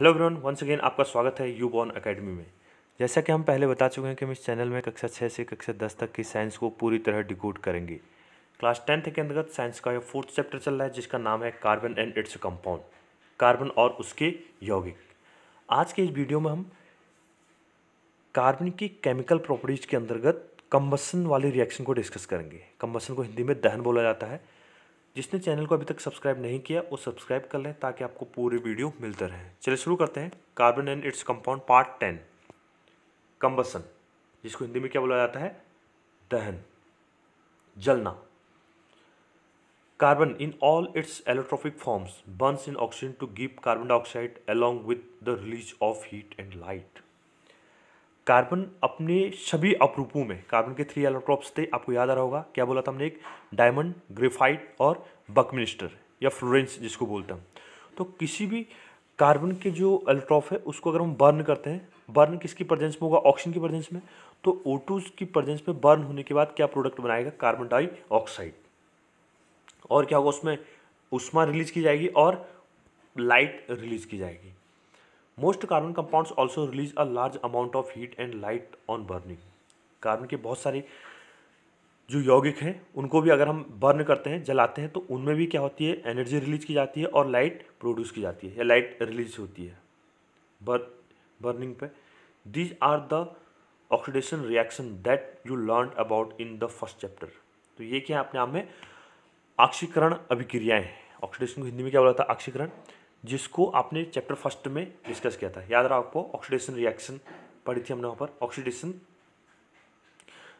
Hello everyone once again आपका स्वागत है यू बॉर्न अकेडमी में। जैसा कि हम पहले बता चुके हैं कि हम इस चैनल में कक्षा छः से कक्षा दस तक की साइंस को पूरी तरह डिकोड करेंगे। क्लास टेंथ के अंतर्गत साइंस का यह फोर्थ चैप्टर चल रहा है, जिसका नाम है carbon and its compound carbon और उसके यौगिक। आज के इस वीडियो में हम कार्बन की केमिकल प्रॉपर्टीज़ के अंतर्गत कम्बसन वाली रिएक्शन को डिस्कस करेंगे। कम्बसन को हिंदी में दहन बोला जाता है। जिसने चैनल को अभी तक सब्सक्राइब नहीं किया, वो सब्सक्राइब कर लें ताकि आपको पूरे वीडियो मिलते रहें। चलिए शुरू करते हैं। Carbon and its compound part ten combustion जिसको हिंदी में क्या बोला जाता है? दहन, जलना। Carbon in all its allotropic forms burns in oxygen to give carbon dioxide along with the release of heat and light carbon अपने सभी अपरूपों में, कार्बन के थ्री एलोट्रॉप्स थे, आपको याद आ रहा होगा, क्या बोला था हमने एक? डायमंड ग्रेफाइट और बकमिनिस्टर या फ्लोरेंस जिसको बोलते हैं। तो किसी भी कार्बन के जो एलोट्रॉप है, उसको अगर हम बर्न करते हैं बर्न किसकी प्रेजेंस में होगा? ऑक्सीजन की प्रेजेंस में। तो ओ की प्रेजेंस में बर्न होने के बाद क्या प्रोडक्ट बनाएगा? कार्बन डाइऑक्साइड और क्या होगा उसमें? उष्मा रिलीज़ की जाएगी और लाइट रिलीज़ की जाएगी। Most carbon compounds also release a large amount of heat and light on burning carbon के बहुत सारे जो यौगिक हैं, उनको भी अगर हम बर्न करते हैं, जलाते हैं तो उनमें भी क्या होती है? एनर्जी रिलीज़ की जाती है और लाइट प्रोड्यूस की जाती है, या लाइट रिलीज़ होती है। बर बर्निंग पे। These are the oxidation reaction that you learn about in the first chapter तो ये क्या है, अपने आप में आक्षीकरण अभिक्रियाएँ ऑक्सीडेशन को हिंदी में क्या बोला था? आक्षीकरण। जिसको आपने चैप्टर फ़र्स्ट में डिस्कस किया था। याद रहा आपको? ऑक्सीडेशन रिएक्शन पढ़ी थी हमने वहाँ पर। ऑक्सीडेशन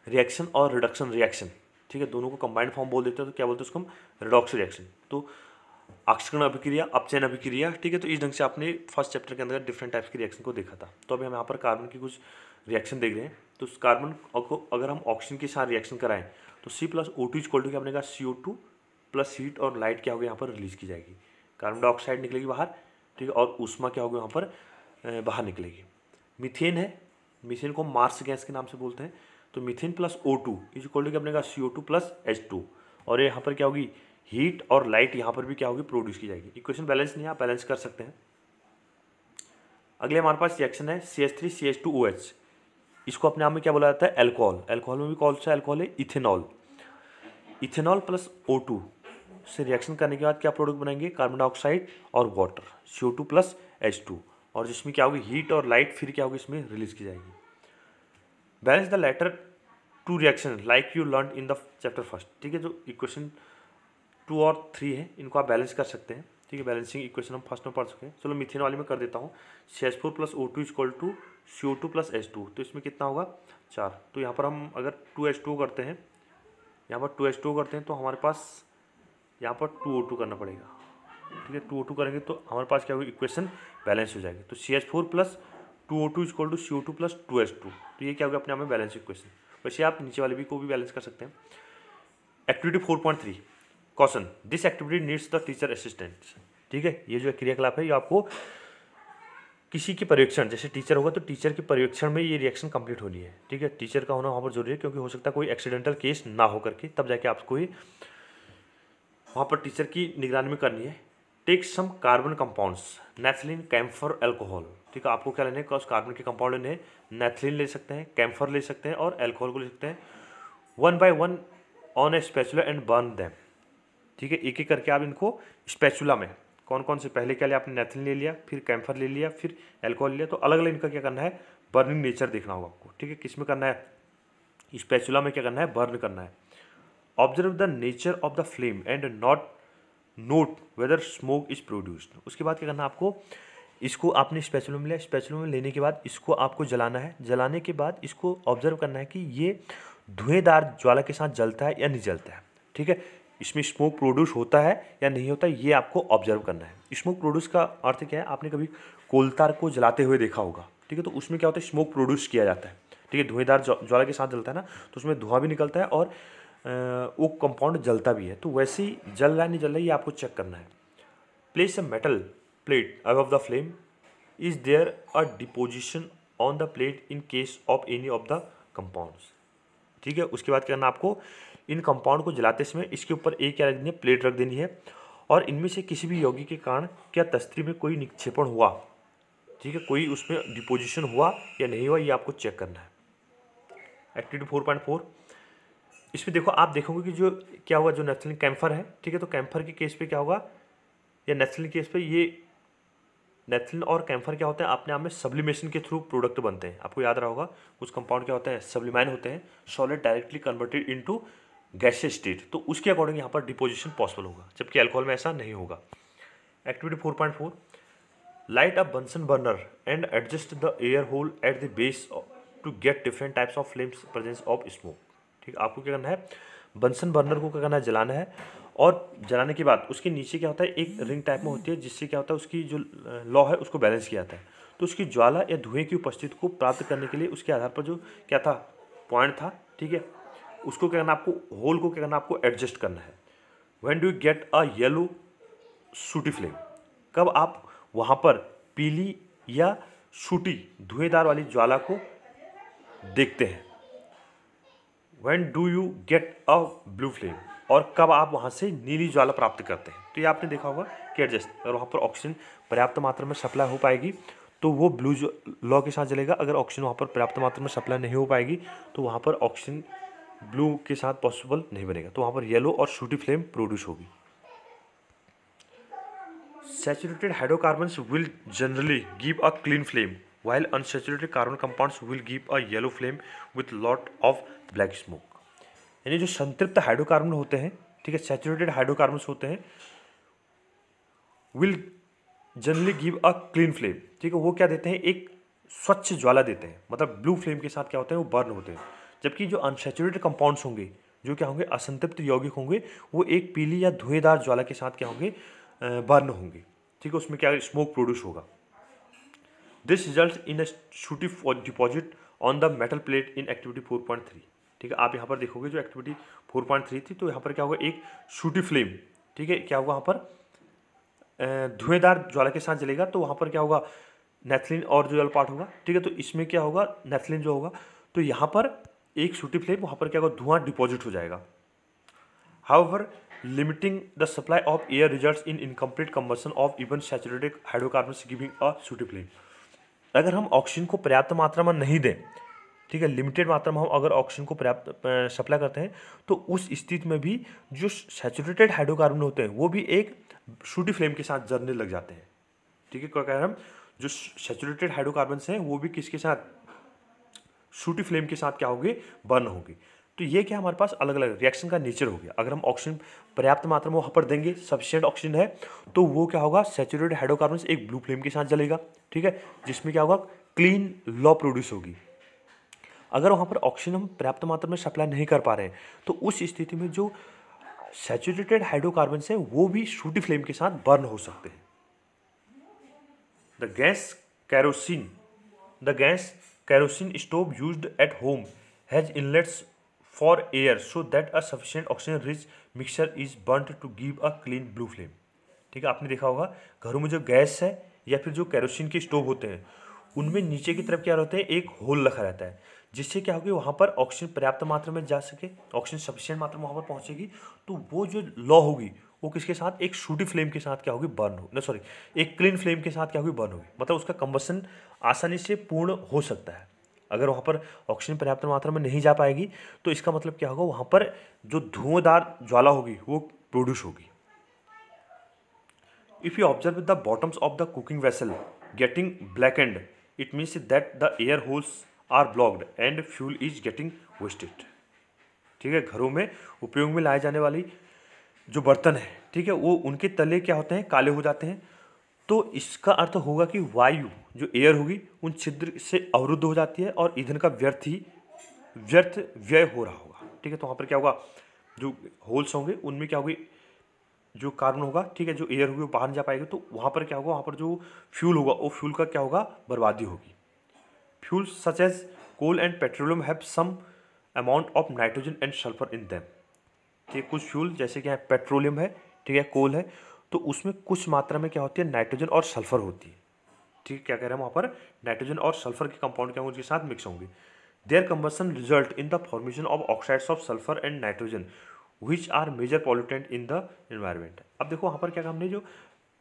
रिएक्शन और रिडक्शन रिएक्शन ठीक है? दोनों को कंबाइंड फॉर्म बोल देते हैं तो क्या बोलते हैं उसको हम? रिडॉक्स रिएक्शन तो ऑक्सीकरण अभिक्रिया, अपचयन अभिक्रिया, ठीक है? तो इस ढंग से आपने फ़र्स्ट चैप्टर के अंदर डिफरेंट टाइप्स की रिएक्शन को देखा था। तो अभी हम यहाँ पर कार्बन की कुछ रिएक्शन देख रहे हैं। तो उस कार्बन को अगर हम ऑक्सीजन के साथ रिएक्शन कराएँ तो C plus O two equal to क्या कहा C O two plus heat और लाइट क्या होगी? यहाँ पर रिलीज़ की जाएगी। कार्बन डाइऑक्साइड निकलेगी बाहर, ठीक है, और उष्मा क्या होगी वहाँ पर? बाहर निकलेगी। मिथेन है, मिथेन को मार्स गैस के नाम से बोलते हैं। तो methane plus O two is equal to अपने C O two plus H two और यहाँ पर क्या होगी? हीट और लाइट यहाँ पर भी क्या होगी? प्रोड्यूस की जाएगी। इक्वेशन बैलेंस नहीं है, आप बैलेंस कर सकते हैं। अगले हमारे पास रिएक्शन है C H three C H two O H इसको अपने आप में क्या बोला जाता है? एल्कोहल एल्कोहल में भी कौन सा एल्कोहल है? Ethanol ethanol plus O two से रिएक्शन करने के बाद क्या प्रोडक्ट बनाएँगे? कार्बन डाइऑक्साइड और water C two plus H two और जिसमें क्या होगी? हीट और लाइट फिर क्या होगी? इसमें रिलीज़ की जाएगी। Balance the latter two reaction like you learn in the chapter first ठीक है, जो इक्वेशन टू और थ्री है, इनको आप बैलेंस कर सकते हैं। ठीक है बैलेंसिंग इक्वेशन हम फ़र्स्ट में पढ़ सकें चलो मिथेन वाले में कर देता हूँ। C H four plus O two is equal to C O two plus H two तो इसमें कितना होगा? चार। तो यहाँ पर हम अगर टू एच टू करते हैं, यहाँ पर टू एच टू करते हैं तो हमारे पास यहाँ पर टू ओ टू करना पड़ेगा। ठीक है, टू ओ टू करेंगे तो हमारे पास क्या होगी? इक्वेशन बैलेंस हो जाएगी। तो C H four plus two O two equal to C O two plus two H two तो ये क्या होगा अपने आप में बैलेंस इक्वेशन। वैसे आप नीचे वाले भी को भी बैलेंस कर सकते हैं। Activity four point three question this activity needs the teacher assistant ठीक है, ये जो क्रियाकलाप है, ये आपको किसी के पर्यवेक्षण जैसे टीचर होगा तो टीचर के पर्यवेक्षण में ये रिएक्शन कंप्लीट होनी है। ठीक है टीचर का होना वहाँ पर ज़रूरी है क्योंकि हो सकता है कोई एक्सीडेंटल केस ना हो करके, तब जाके आपको ये वहाँ पर टीचर की निगरानी में करनी है। Take some carbon compounds naphthalene camphor alcohol ठीक है, आपको क्या लेने हैं? कार्बन के कंपाउंड लेने नेथलिन ले सकते हैं कैम्फर ले सकते हैं और एल्कोहल को ले सकते हैं। One by one on a spatula and burn them ठीक है, एक एक करके आप इनको स्पेचुला में कौन कौन से? पहले क्या लिया आपने? नेथलिन ले लिया, फिर कैम्फर ले लिया, फिर एल्कोहल लिया। तो अलग अलग इनका क्या करना है? बर्निंग नेचर देखना होगा आपको। ठीक है, किसमें करना है? स्पेचुला में क्या करना है? बर्न करना है। Observe the nature of the flame and not note whether smoke is produced उसके बाद क्या करना आपको? इसको आपने स्पेचुलो में लिया। स्पेचुलो में लेने के बाद इसको आपको जलाना है। जलाने के बाद इसको ऑब्ज़र्व करना है कि ये धुएंदार ज्वाला के साथ जलता है या नहीं जलता है। ठीक है? इसमें स्मोक प्रोड्यूस होता है या नहीं होता, ये आपको ऑब्ज़र्व करना है। स्मोक प्रोड्यूस का अर्थ क्या है? आपने कभी कोलतार को जलाते हुए देखा होगा। ठीक है? तो उसमें क्या होता है? स्मोक प्रोड्यूस किया जाता है। ठीक है? धुएंदार ज्वाला के साथ जलता है ना? तो उसमें धुआँ भी निकलता है और वो कंपाउंड जलता भी है। तो वैसे ही जल रहा नहीं जल रहा ये आपको चेक करना है। Place a metal plate above the flame is there a deposition on the plate in case of any of the compounds ठीक है, उसके बाद क्या करना आपको? इन कंपाउंड को जलाते समय इसके ऊपर एक क्या रख देनी है? प्लेट रख देनी है। और इनमें से किसी भी योगी के कारण क्या तस्त्री में कोई निक्षेपण हुआ? ठीक है, कोई उसमें डिपोजिशन हुआ या नहीं हुआ, ये आपको चेक करना है। एक्टिविटी फोर पॉइंट फोर इसमें देखो, आप देखोगे कि जो, क्या होगा जो नेथलिन कैम्फर है, ठीक है तो कैम्फर के केस पे क्या होगा? या नेथलिन केस पे ये नेथलिन और कैम्फर क्या होते हैं? अपने आप में सब्लिमेशन के थ्रू प्रोडक्ट बनते हैं। आपको याद रहा होगा कुछ कंपाउंड क्या होते हैं? सब्लिमाइन होते हैं solid directly converted into gaseous state तो उसके अकॉर्डिंग यहाँ पर डिपोजिशन पॉसिबल होगा, जबकि अल्कोहल में ऐसा नहीं होगा। Activity four point four light a Bunsen burner and adjust the air hole at the base to get different types of flames presence of smoke ठीक, आपको क्या करना है? बंसन बर्नर को क्या करना है? जलाना है। और जलाने के बाद उसके नीचे क्या होता है? एक रिंग टाइप में होती है, जिससे क्या होता है? उसकी जो लॉ है, उसको बैलेंस किया जाता है। तो उसकी ज्वाला या धुएँ की उपस्थिति को प्राप्त करने के लिए उसके आधार पर जो क्या था? पॉइंट था, ठीक है? उसको क्या करना आपको, होल को क्या करना आपको एडजस्ट करना है। When do get a yellow sooty flame कब आप वहाँ पर पीली या सूटी धुएंदार वाली ज्वाला को देखते हैं? When do you get a blue flame और कब आप वहाँ से नीली ज्वाला प्राप्त करते हैं? तो ये आपने देखा होगा कि एडजस्ट अगर वहाँ पर ऑक्सीजन पर्याप्त मात्रा में सप्लाई हो पाएगी तो वो ब्लू लॉ के साथ चलेगा। अगर ऑक्सीजन वहाँ पर पर्याप्त मात्रा में सप्लाई नहीं हो पाएगी तो वहाँ पर ऑक्सीजन ब्लू के साथ पॉसिबल नहीं बनेगा। तो वहाँ पर येलो और शूटी फ्लेम प्रोड्यूस होगी। Saturated hydrocarbons will generally give a clean flame while unsaturated carbon compounds will give a yellow flame with lot of black smoke. यानी जो संतृप्त हाइड्रोकार्बन होते हैं, ठीक है सैचुरेटेड हाइड्रोकार्बन होते हैं will generally give a clean flame ठीक है, वो क्या देते हैं? एक स्वच्छ ज्वाला देते हैं। मतलब ब्लू फ्लेम के साथ क्या होते हैं? वो बर्न होते हैं। जबकि जो अनसेचुरेटेड कंपाउंड्स होंगे, जो क्या होंगे? असंतृप्त यौगिक होंगे, वो एक पीली या धुएंदार ज्वाला के साथ क्या होंगे? बर्न होंगे। ठीक है, उसमें क्या स्मोक प्रोड्यूस होगा? This result in sooty deposit on the metal plate in activity four point three ठीक है? आप यहाँ पर देखोगे जो एक्टिविटी फोर पॉइंट थ्री थी तो यहाँ पर क्या होगा? एक शूटी फ्लेम ठीक है? क्या होगा वहाँ पर? धुएंदार ज्वाला के साथ जलेगा तो वहाँ पर क्या होगा? नेथलिन और जो जल पार्ट होगा, ठीक है? तो इसमें क्या होगा? नेथलिन जो होगा तो यहाँ पर एक शूटी फ्लेम वहाँ पर क्या होगा? धुआँ डिपॉजिट हो जाएगा। However limiting the supply of air result in incomplete combustion of even saturated hydrocarbon giving a sooty flame अगर हम ऑक्सीजन को पर्याप्त मात्रा में नहीं दें, ठीक है लिमिटेड मात्रा में हम अगर ऑक्सीजन को पर्याप्त सप्लाई करते हैं तो उस स्थिति में भी जो सेचुरेटेड हाइड्रोकार्बन होते हैं, वो भी एक शूटी फ्लेम के साथ जरने लग जाते हैं। ठीक है, क्या हम? जो सेचुरेटेड हाइड्रोकार्बन हैं, वो भी किसके साथ? शूटी फ्लेम के साथ क्या होगी? बर्न होगी। तो ये क्या हमारे पास अलग अलग रिएक्शन का नेचर हो गया। अगर हम ऑक्सीजन पर्याप्त मात्रा में वहाँ पर देंगे सफिशियंट ऑक्सीजन है तो वो क्या होगा? सेचुरेटेड हाइड्रोकार्बन एक ब्लू फ्लेम के साथ जलेगा, ठीक है? जिसमें क्या होगा? क्लीन लॉ प्रोड्यूस होगी। अगर वहाँ पर ऑक्सीजन हम पर्याप्त मात्रा में सप्लाई नहीं कर पा रहे हैं तो उस स्थिति में जो सेचुरेटेड हाइड्रोकार्बन है, वो भी शूटी फ्लेम के साथ बर्न हो सकते हैं। The gas kerosene the gas kerosene stove use at home has inlets for air so that a sufficient oxygen rich mixture is burn to give a clean blue flame ठीक है, आपने देखा होगा, घरों में जो गैस है या फिर जो कैरोसिन के स्टोव होते हैं, उनमें नीचे की तरफ़ क्या रहते हैं, एक होल रखा रहता है, जिससे क्या होगी वहाँ पर ऑक्सीजन पर्याप्त मात्रा में जा सके ऑक्सीजन सफिशियंट मात्रा में वहाँ पर पहुँचेगी तो वो जो लॉ होगी, वो किसके साथ, एक शूटी फ्लेम के साथ क्या होगी बर्न हो, ना सॉरी एक क्लीन फ्लेम के साथ क्या होगी बर्न होगी। मतलब उसका कम्बसन आसानी से पूर्ण हो सकता है। अगर वहाँ पर ऑक्सीजन पर्याप्त मात्रा में नहीं जा पाएगी तो इसका मतलब क्या होगा? वहाँ पर जो धुआंधार ज्वाला होगी, वो प्रोड्यूस होगी। If you observe the bottoms of the cooking vessel getting black and it means that the air holes are blocked and fuel is getting wasted ठीक है? घरों में उपयोग में लाए जाने वाली जो बर्तन है, ठीक है, वो उनके तले क्या होते हैं? काले हो जाते हैं। तो इसका अर्थ होगा कि वायु जो एयर होगी, उन छिद्र से अवरुद्ध हो जाती है और ईंधन का व्यर्थ ही, व्यर्थ व्यय हो रहा होगा। ठीक है तो वहाँ पर क्या होगा? जो होल्स होंगे, उनमें क्या होगी? जो कार्बन होगा, ठीक है, जो एयर होगी, वो बाहर नहीं जा पाएगी। तो वहाँ पर क्या होगा? वहाँ पर जो फ्यूल होगा, वो फ्यूल का क्या होगा? बर्बादी होगी। Fuel such as coal and petroleum have some amount of nitrogen and sulphur in them ठीक है, कुछ फ्यूल जैसे कि यहाँ पेट्रोलियम है, ठीक है कोल है तो उसमें कुछ मात्रा में क्या होती है? नाइट्रोजन और सल्फ़र होती है। ठीक, क्या कह रहे हैं वहाँ पर? नाइट्रोजन और सल्फ़र के कंपाउंड क्या होंगे? उसके साथ मिक्स होंगे। Their combustion result in the formation of oxides of sulphur and nitrogen which are major pollutant in the environment अब देखो, वहाँ पर क्या हमने जो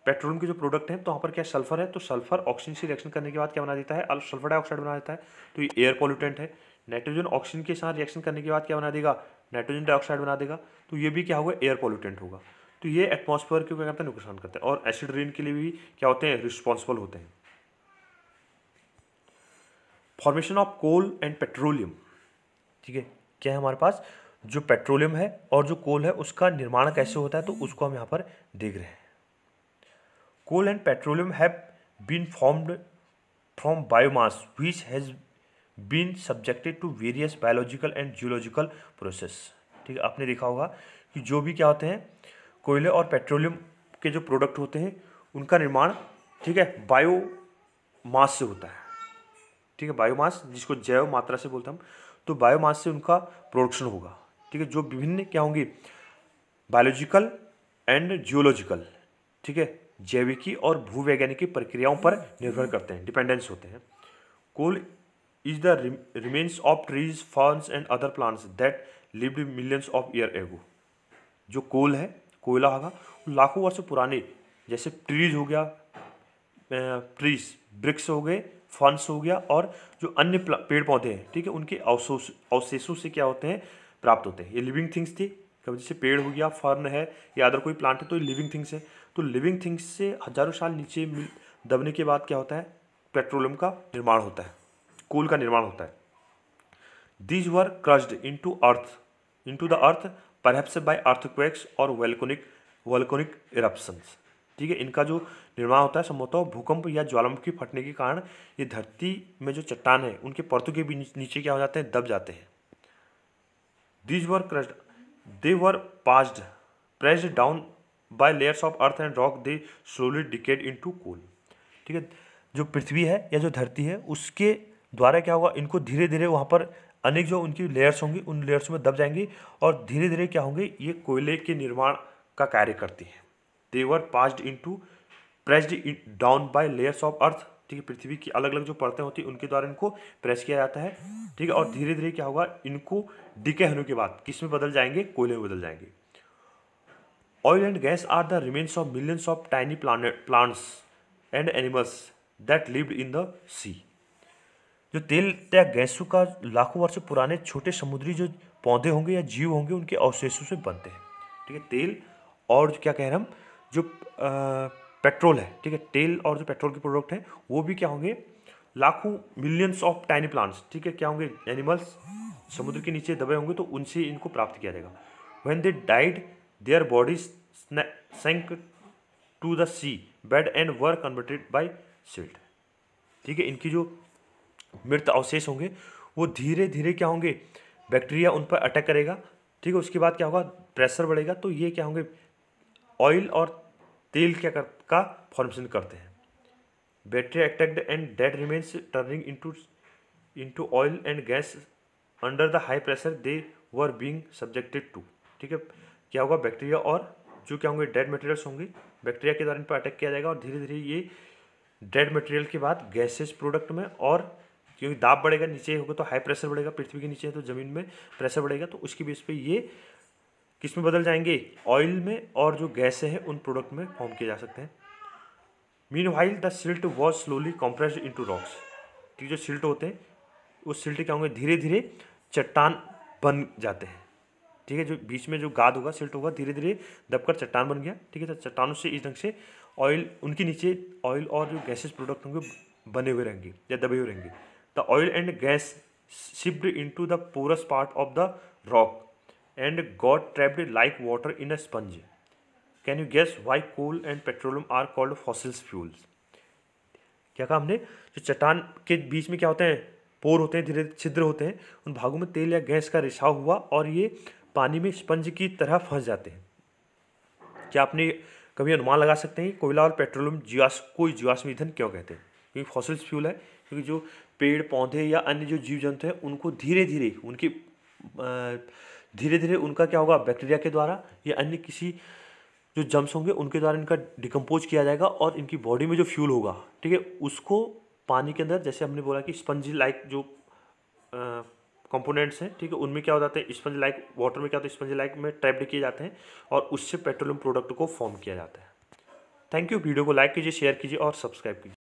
पेट्रोलियम के जो प्रोडक्ट हैं तो वहाँ पर क्या सल्फ़र है? तो सल्फ़र ऑक्सीजन से रिएक्शन करने के बाद क्या बना देता है? सल्फ़र डाइऑक्साइड बना देता है। तो ये एयर पॉल्यूटेंट है। नाइट्रोजन ऑक्सीजन के साथ रिएक्शन करने के बाद क्या बना देगा? नाइट्रोजन डाइऑक्साइड बना देगा। तो ये भी क्या होगा? एयर पॉल्यूटेंट होगा। तो ये एटमॉस्फेयर को क्या करते हैं? नुकसान करते हैं। और एसिड रेन के लिए भी क्या होते हैं? रिस्पॉन्सिबल होते हैं। Formation of coal and petroleum ठीक है? क्या है हमारे पास? जो पेट्रोलियम है और जो कोल है, उसका निर्माण कैसे होता है? तो उसको हम यहाँ पर देख रहे हैं। Coal and petroleum have been formed from biomass which has been subjected to various biological and geological process ठीक है? आपने देखा होगा कि जो भी क्या होते हैं? कोयले और पेट्रोलियम के जो प्रोडक्ट होते हैं, उनका निर्माण, ठीक है बायो मास से होता है। ठीक है बायोमास जिसको जैव मात्रा से बोलते हम तो बायोमास से उनका प्रोडक्शन होगा। ठीक है, जो विभिन्न क्या होंगी? बायोलॉजिकल एंड जियोलॉजिकल ठीक है, जैविकी और भूवैज्ञानिकी प्रक्रियाओं पर निर्भर करते हैं डिपेंडेंस होते हैं। Coal is the remains of trees ferns and other plants that lived millions of year ago जो कोल है कोयला होगा। लाखों वर्ष पुराने, जैसे ट्रीज हो गया ट्रीज ब्रिक्स हो गए फंस हो गया और जो अन्य पेड़ पौधे हैं, ठीक है, उनके अवशेषों से क्या होते हैं? प्राप्त होते हैं। ये लिविंग थिंग्स थी। कभी जैसे पेड़ हो गया फर्न है या अदर कोई प्लांट है तो ये लिविंग थिंग्स है। तो लिविंग थिंग्स से हज़ारों साल नीचे दबने के बाद क्या होता है? पेट्रोलियम का निर्माण होता है। कोल का निर्माण होता है। These were crushed into earth into the earth perhaps by earthquakes और वेलकोनिक वेलकोनिक इरप्शंस ठीक है, इनका जो निर्माण होता है, संभवतः भूकंप या ज्वालामुखी फटने के कारण ये धरती में जो चट्टान है, उनके परतों के भी नीचे क्या हो जाते हैं, दब जाते हैं। These were crushed they were passed pressed down by layers of earth and rock they slowly decayed into coal ठीक है, जो पृथ्वी है या जो धरती है, उसके द्वारा क्या होगा इनको धीरे धीरे वहाँ पर अनेक जो उनकी लेयर्स होंगी, उन लेयर्स में दब जाएँगी और धीरे धीरे क्या होंगे, ये कोयले के निर्माण का कार्य करती हैं। They were passed into pressed down by layers of earth ठीक है, पृथ्वी की अलग अलग जो परतें होती हैं, उनके द्वारा इनको प्रेस किया जाता है। ठीक है, और धीरे धीरे क्या होगा, इनको डिके होने के बाद किसमें बदल जाएँगे, कोयले में बदल जाएँगे। Oil and gas are the remains of millions of tiny plants and animals that lived in the sea जो तेल या गैसों का लाखों वर्ष पुराने छोटे समुद्री जो पौधे होंगे या जीव होंगे उनके अवशेषों से बनते हैं। ठीक है तेल और क्या कह रहे हैं हम जो आ, पेट्रोल है ठीक है तेल और जो पेट्रोल के प्रोडक्ट हैं वो भी क्या होंगे? लाखों मिलियंस ऑफ़ टाइनी प्लांट्स ठीक है क्या होंगे? एनिमल्स समुद्र के नीचे दबे होंगे तो उनसे इनको प्राप्त किया जाएगा। When they died their bodies sank to the sea bed and were converted by silt ठीक है इनकी जो मृत अवशेष होंगे, वो धीरे धीरे क्या होंगे? बैक्टीरिया उन पर अटैक करेगा, ठीक है, उसके बाद क्या होगा? प्रेशर बढ़ेगा तो ये क्या होंगे? ऑयल और तेल क्या कर, का फॉर्मेशन करते हैं। Bacteria attacked and dead remains turning into into oil and gas under the high pressure they were being subjected to ठीक है? क्या होगा? बैक्टीरिया और जो क्या होंगे? डेड मटेरियल्स होंगे। बैक्टीरिया के द्वारा इन पर अटैक किया जाएगा और धीरे धीरे ये डेड मटेरियल के बाद गैसेज प्रोडक्ट में और क्योंकि दाब बढ़ेगा, नीचे होगा तो हाई प्रेशर बढ़ेगा, पृथ्वी के नीचे है तो ज़मीन में प्रेशर बढ़ेगा तो उसकी बेस पे ये किसमें बदल जाएँगे? ऑयल में और जो गैसें हैं, उन प्रोडक्ट में फॉर्म किए जा सकते हैं। Meanwhile the silt was slowly compressed into rocks ठीक जो सिल्ट होते हैं, उस सिल्ट क्या होंगे? धीरे धीरे चट्टान बन जाते हैं। ठीक है, जो बीच में जो गाद होगा सिल्ट होगा धीरे धीरे दबकर चट्टान बन गया। ठीक है तो चट्टानों से इस ढंग से ऑयल उनके नीचे ऑयल और जो गैसेज प्रोडक्ट होंगे, बने हुए रहेंगे या दबे हुए रहेंगे। The oil and gas sipped into the porous part of the rock and got trapped like water in a sponge. Can you guess why coal and petroleum are called fossil fuels? क्या कहा हमने जो चट्टान के बीच में क्या होते हैं पोर होते हैं धीरे छिद्र होते हैं उन भागों में तेल या गैस का रिसाव हुआ और ये पानी में स्पंज की तरह फंस जाते हैं क्या आपने कभी अनुमान लगा सकते हैं कोयला और पेट्रोलियम जीवाश कोई जीवाश्म ईंधन क्यों कहते हैं क्योंकि फॉसिल फ्यूल है, क्योंकि जो पेड़, पौधे या अन्य जो जीव जंतु हैं, उनको धीरे धीरे उनकी धीरे धीरे उनका क्या होगा बैक्टीरिया के द्वारा या अन्य किसी जो जम्स होंगे, उनके द्वारा इनका डिकम्पोज किया जाएगा और इनकी बॉडी में जो फ्यूल होगा, ठीक है? उसको पानी के अंदर, जैसे हमने बोला कि स्पंजी लाइक जो कंपोनेंट्स हैं, ठीक है? उनमें क्या हो जाते हैं स्पंज लाइक वाटर में क्या होता है स्पंज लाइक में ट्रैप्ड किए जाते हैं और उससे पेट्रोलियम प्रोडक्ट को फॉर्म किया जाता है। थैंक यू वीडियो को लाइक कीजिए शेयर कीजिए और सब्सक्राइब कीजिए।